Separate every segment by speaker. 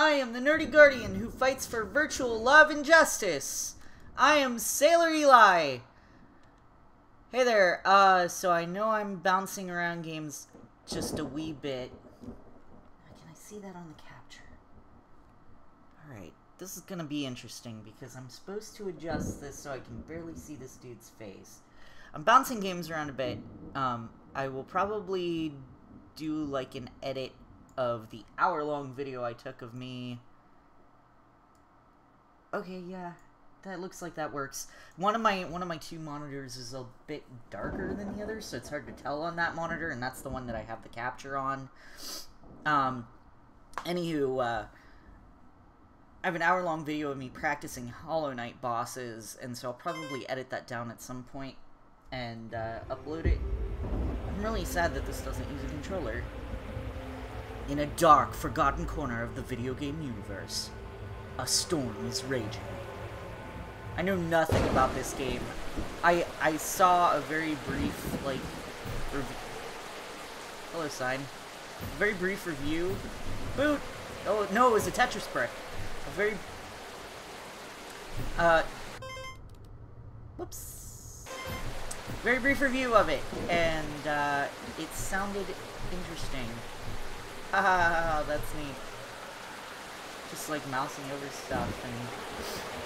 Speaker 1: I am the nerdy guardian who fights for virtual love and justice. I am Sailor Eli. Hey there, uh, so I know I'm bouncing around games just a wee bit. Can I see that on the capture? Alright, this is gonna be interesting because I'm supposed to adjust this so I can barely see this dude's face. I'm bouncing games around a bit. Um, I will probably do like an edit of the hour-long video I took of me. Okay, yeah, that looks like that works. One of my one of my two monitors is a bit darker than the other, so it's hard to tell on that monitor, and that's the one that I have the capture on. Um, anywho, uh, I have an hour-long video of me practicing Hollow Knight bosses, and so I'll probably edit that down at some point and uh, upload it. I'm really sad that this doesn't use a controller. In a dark, forgotten corner of the video game universe, a storm is raging. I know nothing about this game. I I saw a very brief, like. Hello, sign. A very brief review. Boot! Oh, no, it was a Tetris brick. A very... Uh... Whoops. Very brief review of it, and, uh, it sounded interesting. Haha, that's neat. Just, like, mousing over stuff, and...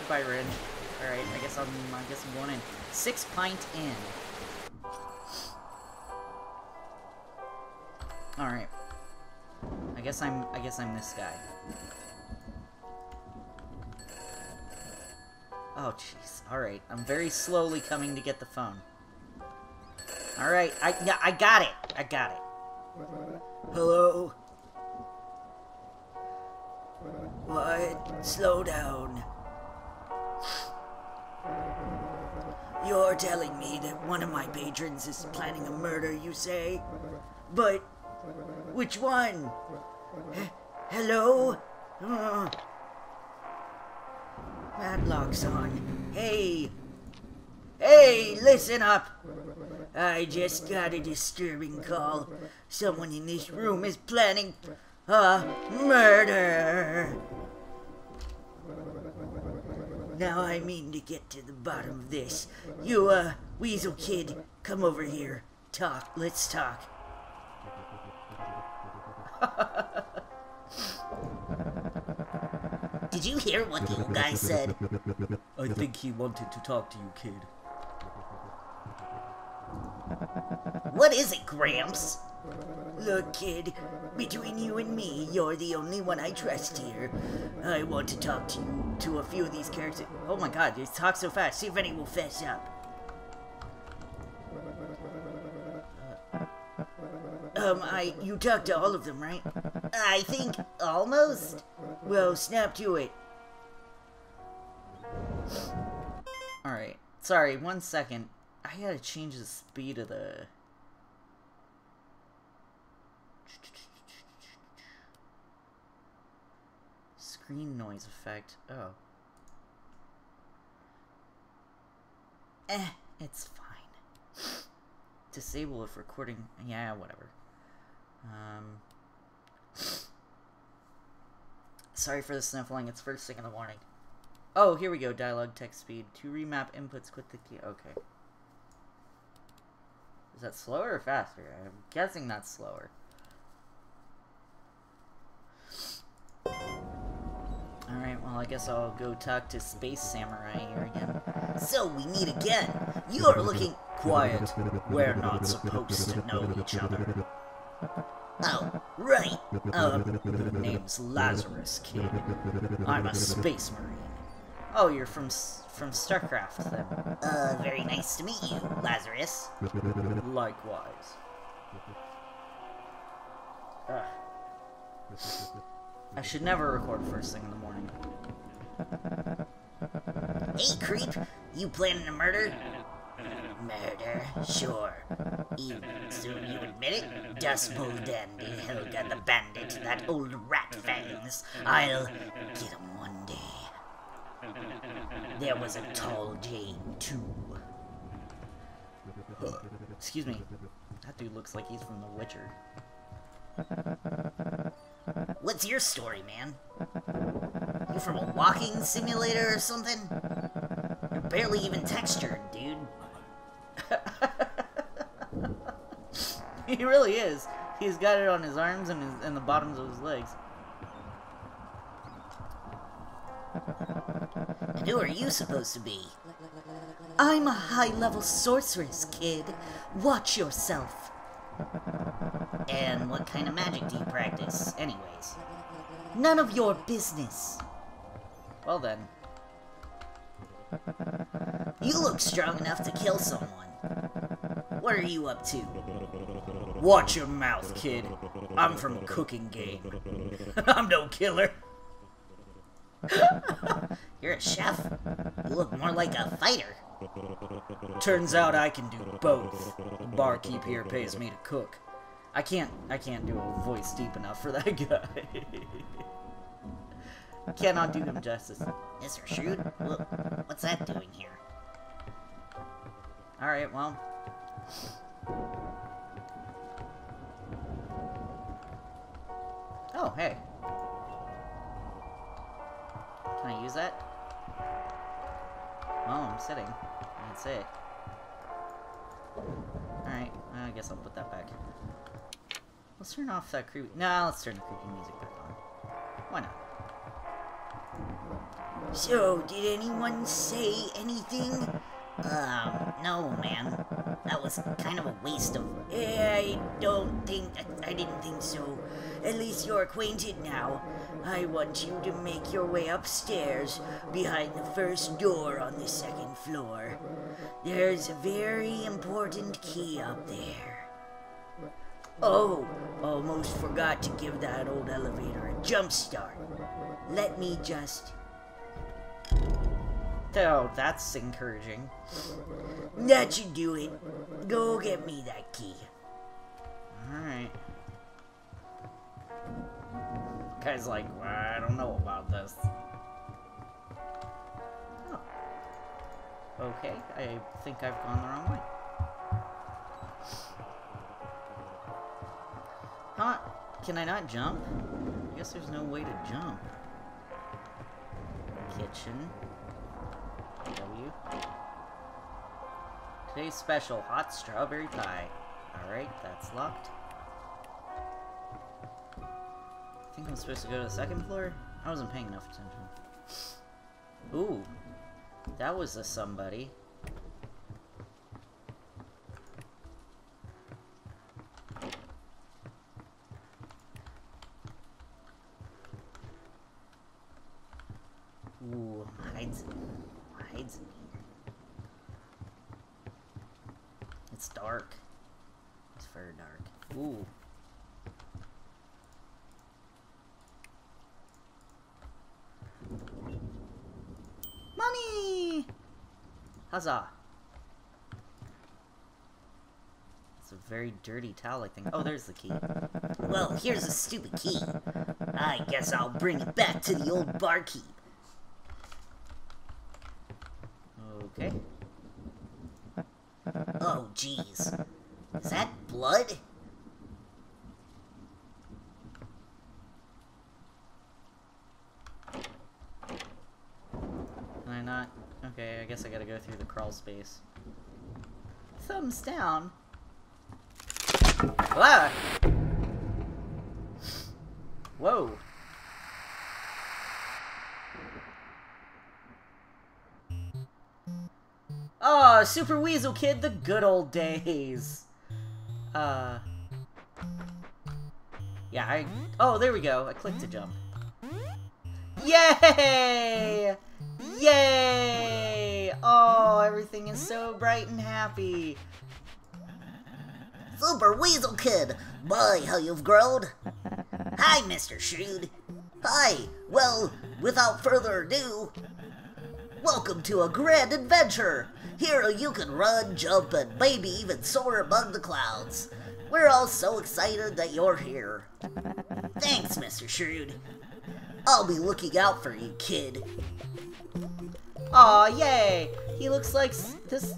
Speaker 1: Goodbye, Ridge. Alright, I guess I'm I guess I'm going in. Six Pint Inn. Alright. I guess I'm I guess I'm this guy. Oh jeez. Alright. I'm very slowly coming to get the phone. Alright, I yeah, I got it. I got it. Hello? What? Slow down. You're telling me that one of my patrons is planning a murder, you say? But which one? H hello? Uh, on. Hey! Hey, listen up! I just got a disturbing call. Someone in this room is planning a murder. Now I mean to get to the bottom of this. You, uh, Weasel Kid, come over here. Talk. Let's talk. Did you hear what the old guy said? I think he wanted to talk to you, kid. What is it, Gramps? Look, kid, between you and me, you're the only one I trust here. I want to talk to you, to a few of these characters. Oh my god, you talk so fast. See if any will fess up. Um, I, you talked to all of them, right? I think almost. Well, snap to it. Alright. Sorry, one second. I gotta change the speed of the... Screen noise effect. Oh. Eh, it's fine. Disable if recording... Yeah, whatever. Um... Sorry for the sniffling, it's first thing in the morning. Oh, here we go, dialogue text speed. To remap inputs, click the key. Okay. Is that slower or faster? I'm guessing that's slower. Alright, well, I guess I'll go talk to Space Samurai here again. So, we meet again. You're looking... Quiet. We're not supposed to know each other. Oh, right. Uh, name's Lazarus, kid. I'm a space marine. Oh, you're from from StarCraft, then. Uh, very nice to meet you, Lazarus. Likewise. Ugh. I should never record first thing in the morning. Hey, creep! You planning a murder? Murder? Sure. You, so you admit it? Dust Bowl Dandy, Helga the Bandit, that old rat fangs. I'll get him. There was a tall Jane, too. Excuse me. That dude looks like he's from The Witcher. What's your story, man? You from a walking simulator or something? You're barely even textured, dude. he really is. He's got it on his arms and, his, and the bottoms of his legs. Who are you supposed to be? I'm a high-level sorceress, kid. Watch yourself. And what kind of magic do you practice, anyways? None of your business. Well then. You look strong enough to kill someone. What are you up to? Watch your mouth, kid. I'm from a Cooking Game. I'm no killer. You're a chef? You look more like a fighter. Turns out I can do both. The barkeep here pays me to cook. I can't I can't do a voice deep enough for that guy. Cannot do him justice. Mr. Shrewd? What's that doing here? Alright, well. Oh, hey. Can I use that? I'm sitting. That's it. Alright, I guess I'll put that back. Let's turn off that creepy... Nah, let's turn the creepy music back on. Why not? So, did anyone say anything? Um, no, man. That was kind of a waste of... I don't think... I, I didn't think so. At least you're acquainted now. I want you to make your way upstairs, behind the first door on the second floor. There's a very important key up there. Oh, almost forgot to give that old elevator a jump start. Let me just... Oh, that's encouraging. That should do it. Go get me that key. Alright. Guy's like, well, I don't know about this. Oh. Okay, I think I've gone the wrong way. Not, can I not jump? I guess there's no way to jump. Kitchen. W. Today's special, hot strawberry pie. Alright, that's locked. I'm supposed to go to the second floor? I wasn't paying enough attention. Ooh. That was a somebody. Ooh, hides hides in here. It's dark. It's very dark. Ooh. Money! Huzzah! It's a very dirty towel, I think. Oh, there's the key. Well, here's a stupid key. I guess I'll bring it back to the old barkeep. Okay. Oh, jeez. Is that blood? Can I not? Okay, I guess I gotta go through the crawl space. Thumbs down. Ah! Whoa. Oh, Super Weasel Kid, the good old days. Uh. Yeah, I. Oh, there we go. I clicked to jump. Yay! Yay! Oh, everything is so bright and happy.
Speaker 2: Super Weasel Kid! Boy, how you've grown! Hi, Mr. Shrewd! Hi! Well, without further ado, welcome to a grand adventure! Here you can run, jump, and maybe even soar among the clouds. We're all so excited that you're here. Thanks, Mr. Shrewd. I'll be looking out for you, kid.
Speaker 1: Aw, yay! He looks like this.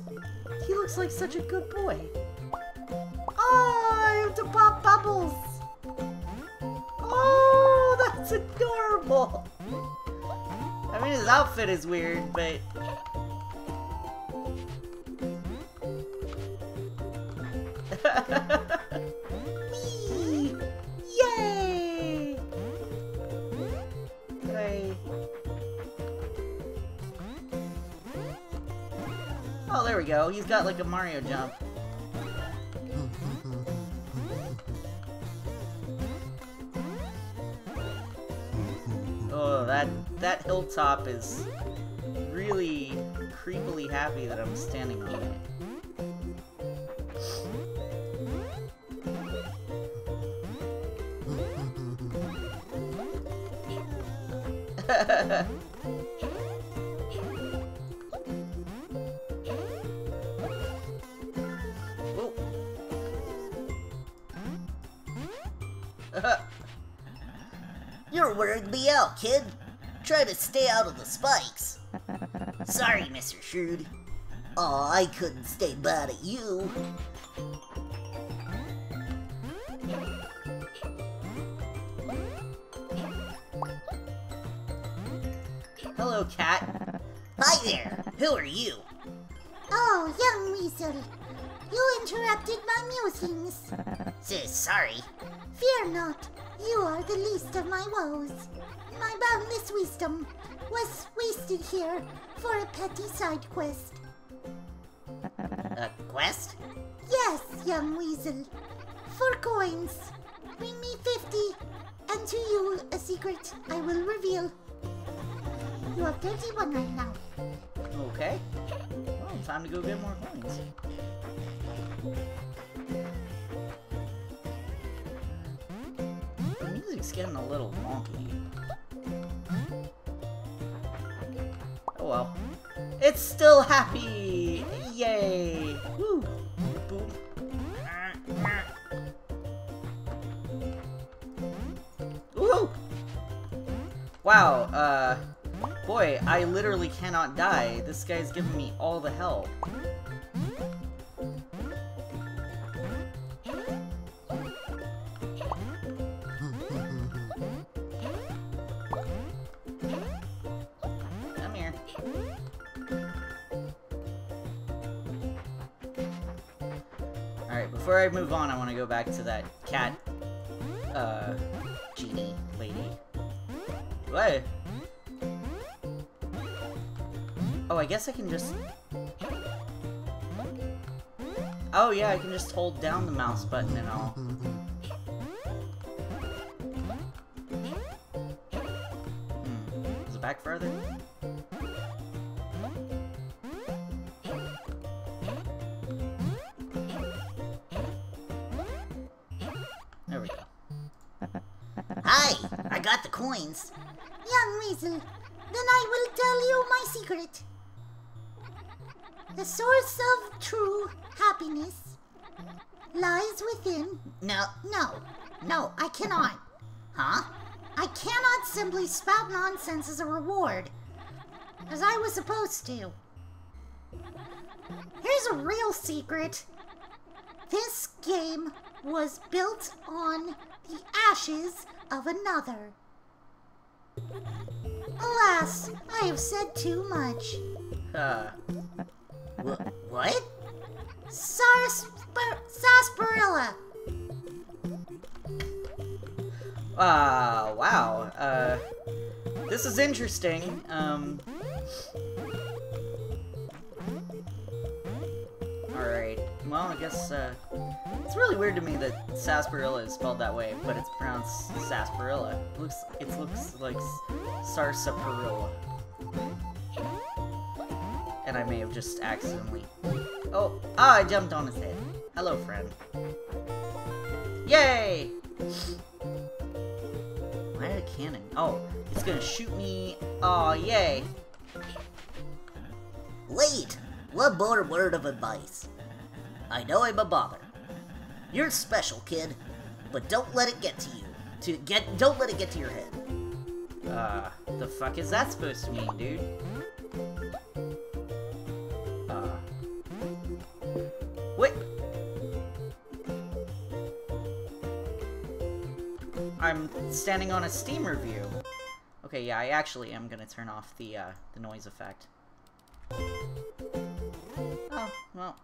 Speaker 1: He looks like such a good boy. Oh, I have to pop bubbles. Oh, That's adorable. I mean, his outfit is weird, but... go. He's got like a Mario jump. Oh, that that hilltop is really creepily happy that I'm standing on it. Whoa.
Speaker 2: kid. Try to stay out of the spikes. Sorry, Mr. Shrewd. oh, I couldn't stay mad at you.
Speaker 1: Hello, cat.
Speaker 2: Hi there. Who are you?
Speaker 3: Oh, young weasel, you interrupted my musings.
Speaker 2: Sis, sorry.
Speaker 3: Fear not, you are the least of my woes. My boundless wisdom was wasted here for a petty side quest.
Speaker 2: A quest?
Speaker 3: Yes, young weasel. For coins. Bring me 50, and to you a secret I will reveal. You have 31 right now.
Speaker 1: Okay. Well, time to go get more coins. The music's getting a little wonky. Oh well. It's still happy! Yay! Woo! Boom. Woo! Wow, uh... Boy, I literally cannot die. This guy's giving me all the help. Before I move on, I want to go back to that cat, uh, genie lady. What? Oh, I guess I can just... Oh yeah, I can just hold down the mouse button and all.
Speaker 3: Within.
Speaker 2: No,
Speaker 3: No, no, I cannot.
Speaker 2: huh?
Speaker 3: I cannot simply spout nonsense as a reward, as I was supposed to. Here's a real secret. This game was built on the ashes of another. Alas, I have said too much.
Speaker 1: Uh,
Speaker 2: Wh- what?
Speaker 3: Sarspar- sarsaparilla.
Speaker 1: uh, wow. Uh, this is interesting. Um, Alright. Well, I guess, uh, it's really weird to me that sarsaparilla is spelled that way, but it's pronounced sarsaparilla. It looks, it looks like sarsaparilla. And I may have just accidentally... Oh, ah, I jumped on his head. Hello, friend. Yay! Why did a cannon? Oh, it's gonna shoot me. Oh, yay.
Speaker 2: Wait, one more word of advice. I know I'm a bother. You're special, kid, but don't let it get to you. To get, don't let it get to your head.
Speaker 1: Uh, the fuck is that supposed to mean, dude? Uh. Wait. I'm standing on a Steam review. Okay, yeah, I actually am gonna turn off the, uh, the noise effect. Oh, well.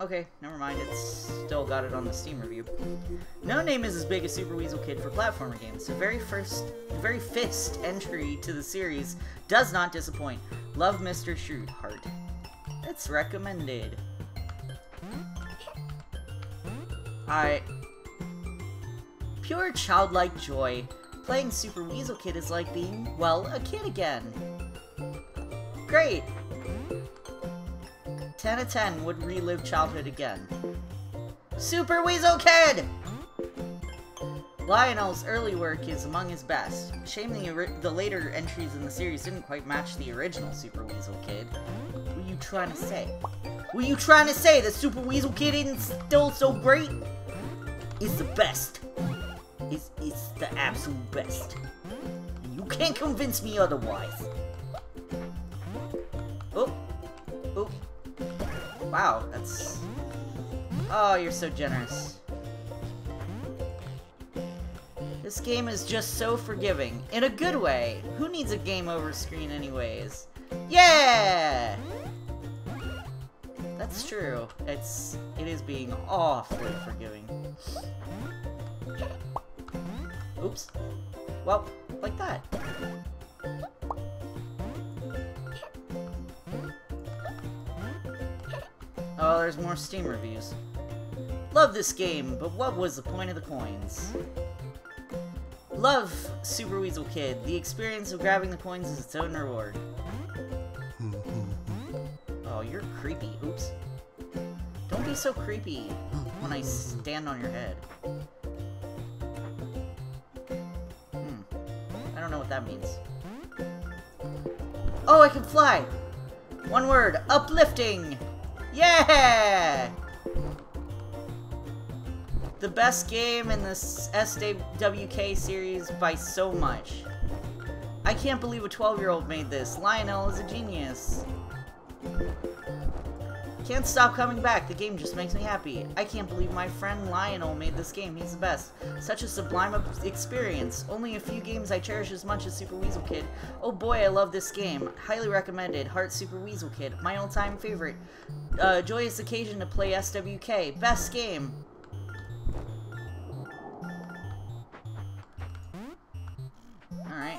Speaker 1: Okay, never mind. It's still got it on the Steam review. No name is as big as Super Weasel Kid for platformer games. The very first, the very fist entry to the series does not disappoint. Love Mr. Shrewd Heart. It's recommended. I pure childlike joy. Playing Super Weasel Kid is like being, well, a kid again. Great! 10 out of 10 would relive childhood again. Super Weasel Kid! Lionel's early work is among his best. Shame the, the later entries in the series didn't quite match the original Super Weasel Kid. What are you trying to say? What are you trying to say? The Super Weasel Kid isn't still so great? It's the best. It's, it's the absolute best. You can't convince me otherwise. Oh. Oh. Wow, that's... Oh, you're so generous. This game is just so forgiving. In a good way. Who needs a game over screen anyways? Yeah! That's true. It's... It is being awfully forgiving. Oops. Well, like that. Oh, there's more Steam reviews. Love this game, but what was the point of the coins? Love Super Weasel Kid. The experience of grabbing the coins is its own reward. Oh, you're creepy. Oops. Don't be so creepy when I stand on your head. Don't know what that means. Oh, I can fly! One word, uplifting! Yeah! The best game in this SWK series by so much. I can't believe a 12-year-old made this. Lionel is a genius. Can't stop coming back. The game just makes me happy. I can't believe my friend Lionel made this game. He's the best. Such a sublime experience. Only a few games I cherish as much as Super Weasel Kid. Oh boy, I love this game. Highly recommended. Heart Super Weasel Kid. My all-time favorite. Uh, joyous occasion to play SWK. Best game. Alright.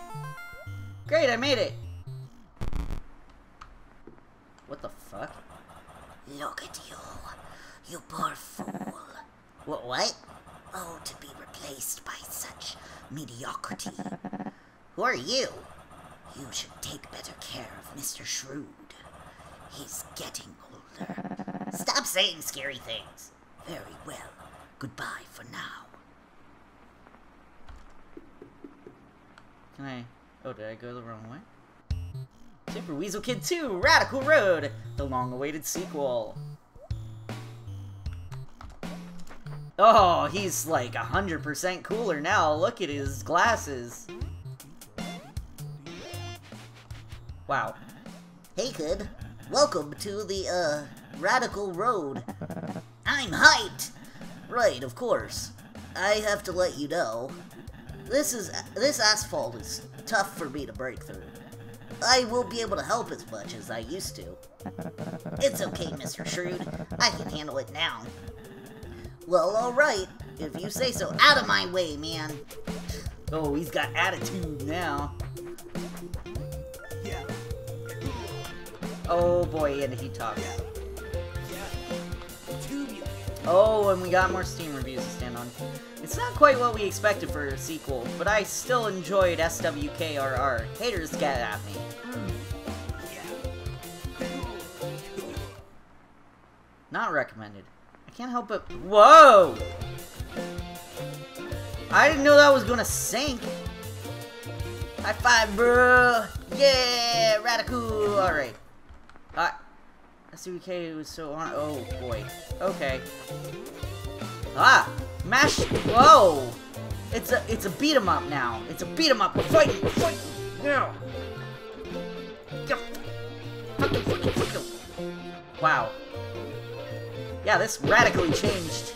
Speaker 1: Great, I made it! What the fuck?
Speaker 2: Look at you. You poor fool. What? What? Oh, to be replaced by such mediocrity. Who are you? You should take better care of Mr. Shrewd. He's getting older. Stop saying scary things. Very well. Goodbye for now.
Speaker 1: Can I... Oh, did I go the wrong way? Super Weasel Kid 2 Radical Road, the long-awaited sequel. Oh, he's like 100% cooler now. Look at his glasses. Wow.
Speaker 2: Hey, kid. Welcome to the, uh, Radical Road. I'm hyped! Right, of course. I have to let you know. This is, this asphalt is tough for me to break through. I won't be able to help as much as I used to. It's okay, Mr. Shrewd. I can handle it now. Well, alright. If you say so. Out of my way, man.
Speaker 1: Oh, he's got attitude now.
Speaker 4: Yeah.
Speaker 1: Oh boy, and he talks.
Speaker 4: Mutants.
Speaker 1: Oh, and we got more Steam reviews to stand on. It's not quite what we expected for a sequel, but I still enjoyed SWKRR. Haters get at me. Not recommended. I can't help but- Whoa! I didn't know that was gonna sink. High five, bro! Yeah! Radical! Alright. Uh, SWK was so on- Oh, boy. Okay. Ah! Mash! Whoa! It's a it's a beat 'em up now. It's a beat 'em up. Fucking, fucking, fucking. Wow. Yeah, this radically changed.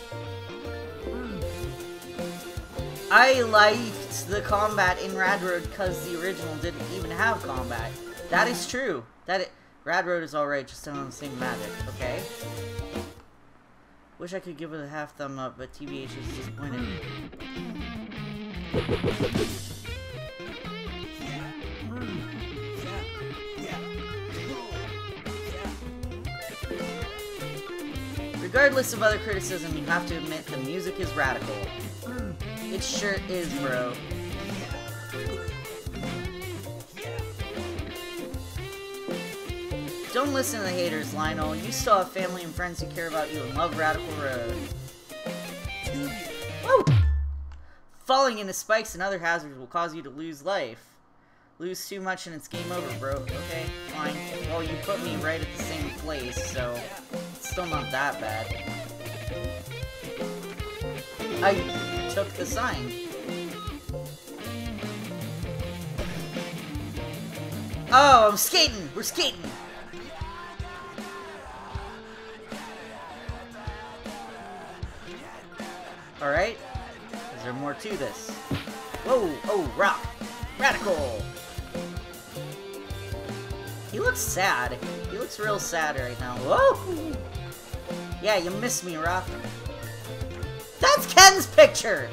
Speaker 1: I liked the combat in Rad Road because the original didn't even have combat. That is true. That it, Rad Road is alright, just have the same magic, okay? Wish I could give it a half thumb up, but TBH is disappointed. Regardless of other criticism, you have to admit the music is radical. It sure is, bro. Don't listen to the haters, Lionel. You still have family and friends who care about you and love Radical Road. Woo! Falling into spikes and other hazards will cause you to lose life. Lose too much and it's game over, bro. Okay, fine. Well, you put me right at the same place, so it's still not that bad. I took the sign. Oh, I'm skating! We're skating! Alright. Is there more to this? Whoa! Oh, rock! Radical! He looks sad. He looks real sad right now. Whoa! Yeah, you miss me, Rock. That's Ken's picture!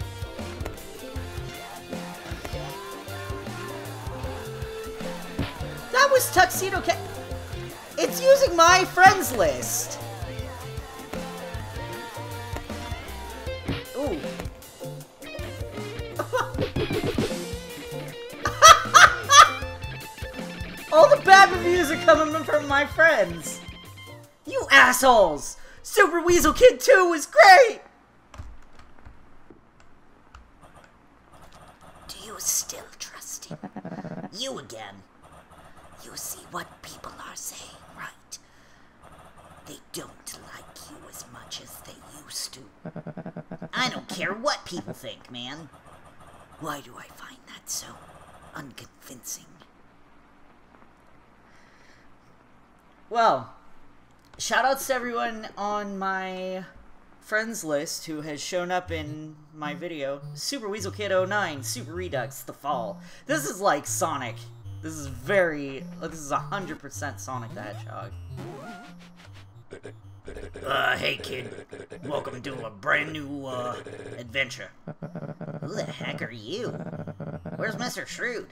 Speaker 1: That was Tuxedo Ken. It's using my friends list. Are coming from my friends. You assholes! Super Weasel Kid 2 was great!
Speaker 2: Do you still trust him? you again. You see what people are saying, right? They don't like you as much as they used to. I don't care what people think, man. Why do I find that so unconvincing?
Speaker 1: Well, shout outs to everyone on my friends list who has shown up in my video. Super Weasel Kid 09, Super Redux, The Fall. This is like Sonic. This is very, this is 100% Sonic the Hedgehog. Uh, hey kid. Welcome to a brand new, uh, adventure.
Speaker 2: Who the heck are you? Where's Mr. Shrewd?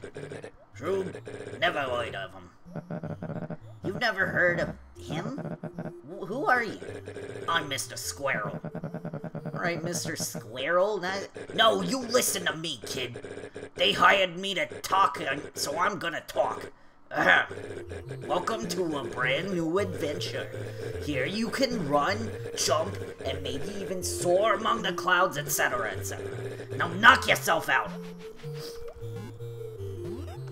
Speaker 1: Shrewd? Never heard of him.
Speaker 2: You've never heard of him? Who are you?
Speaker 1: I'm Mr. Squirrel. Alright, Mr.
Speaker 2: Squirrel?
Speaker 1: No, you listen to me, kid. They hired me to talk, so I'm gonna talk. Uh-huh. Welcome to a brand new adventure. Here you can run, jump, and maybe even soar among the clouds, etc., etc. Now knock yourself out!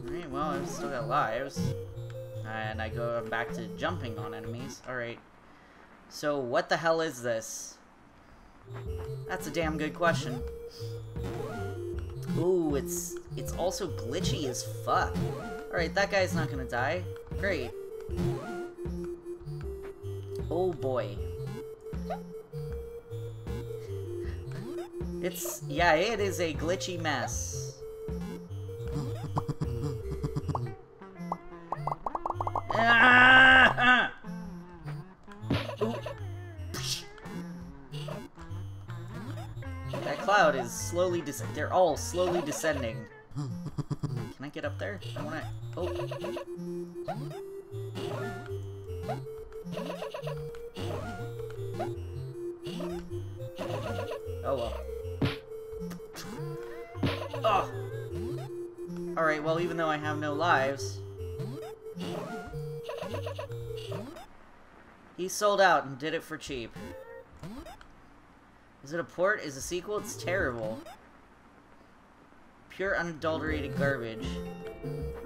Speaker 1: Alright, well, I've still got lives. And I go back to jumping on enemies. Alright. So, what the hell is this? That's a damn good question. Ooh, it's it's also glitchy as fuck. Alright, that guy's not gonna die. Great. Oh boy. It's, yeah, it is a glitchy mess. That cloud is slowly des- they're all slowly descending. Can I get up there? I wanna oh Oh well. Oh. Alright, well even though I have no lives. He sold out and did it for cheap. Is it a port? Is a sequel? It's terrible. Pure unadulterated garbage.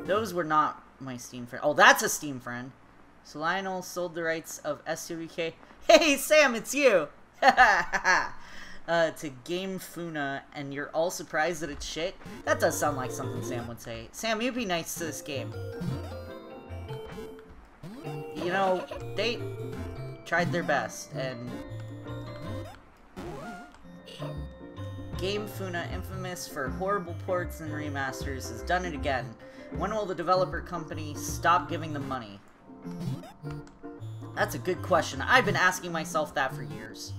Speaker 1: Those were not my Steam friend. Oh, that's a Steam friend. So Lionel sold the rights of SWK. Hey, Sam, it's you! uh, to Game Funa, and you're all surprised that it's shit? That does sound like something Sam would say. Sam, you'd be nice to this game. Know, they tried their best, and Game Funa, infamous for horrible ports and remasters, has done it again. When will the developer company stop giving them money? That's a good question. I've been asking myself that for years.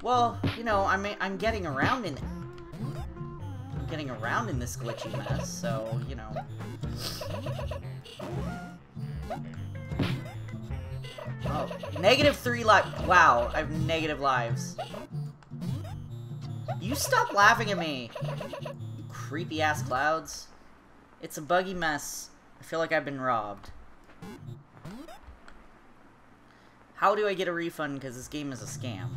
Speaker 1: Well, you know, I'm I'm getting around in getting around in this glitchy mess, so you know. Oh, negative three lives. Wow, I have negative lives. You stop laughing at me, you creepy ass clouds. It's a buggy mess. I feel like I've been robbed. How do I get a refund because this game is a scam?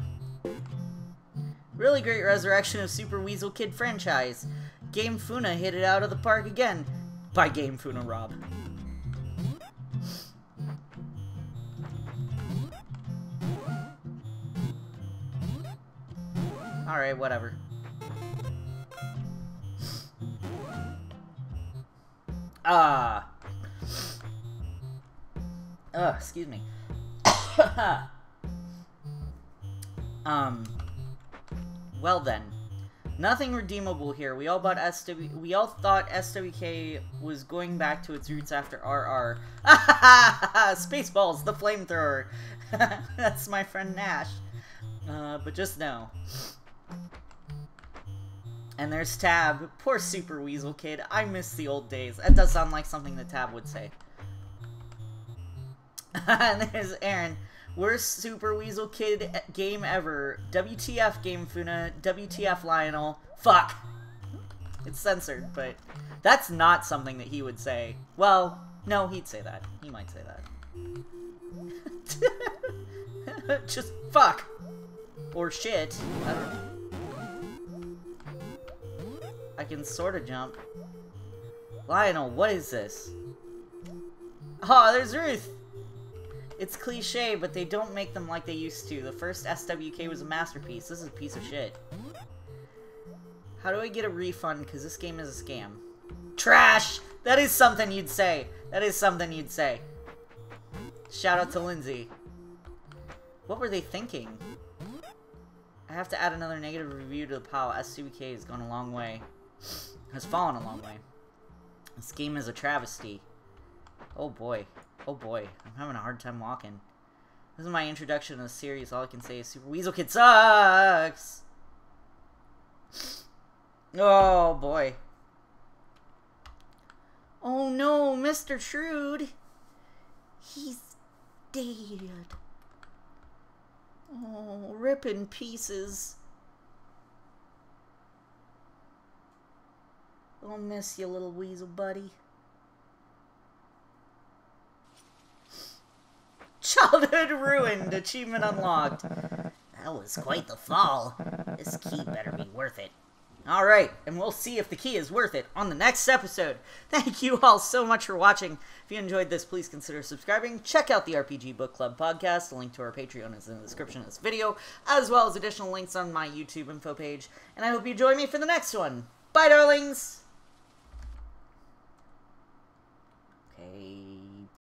Speaker 1: Really great resurrection of Super Weasel Kid franchise. Game Funa hit it out of the park again. By Game Funa Rob. Alright, whatever. Ah. Ugh, excuse me. um. Well then, nothing redeemable here. We all bought SW. We all thought SWK was going back to its roots after RR. Spaceballs, the flamethrower. That's my friend Nash. Uh, but just know. And there's Tab. Poor Super Weasel Kid. I miss the old days. That does sound like something that Tab would say. and there's Aaron. Worst Super Weasel Kid game ever. WTF Game Funa. WTF Lionel. Fuck. It's censored, but that's not something that he would say. Well, no, he'd say that. He might say that. Just fuck. Or shit. I. I can sort of jump. Lionel, what is this? Oh, there's Ruth! It's cliche, but they don't make them like they used to. The first SWK was a masterpiece. This is a piece of shit. How do I get a refund? Because this game is a scam. Trash! That is something you'd say. That is something you'd say. Shout out to Lindsay. What were they thinking? I have to add another negative review to the pile. SWK has gone a long way. Has fallen a long way. This game is a travesty. Oh boy. Oh boy. I'm having a hard time walking. This is my introduction to the series. All I can say is Super Weasel Kid sucks! Oh boy. Oh no, Mr. Shrewd! He's dead. Oh, rip in pieces. I'll miss you, little weasel buddy. Childhood ruined. Achievement unlocked.
Speaker 2: That was quite the fall. This key better be worth it.
Speaker 1: Alright, and we'll see if the key is worth it on the next episode. Thank you all so much for watching. If you enjoyed this, please consider subscribing. Check out the RPG Book Club podcast. The link to our Patreon is in the description of this video, as well as additional links on my YouTube info page. And I hope you join me for the next one. Bye, darlings!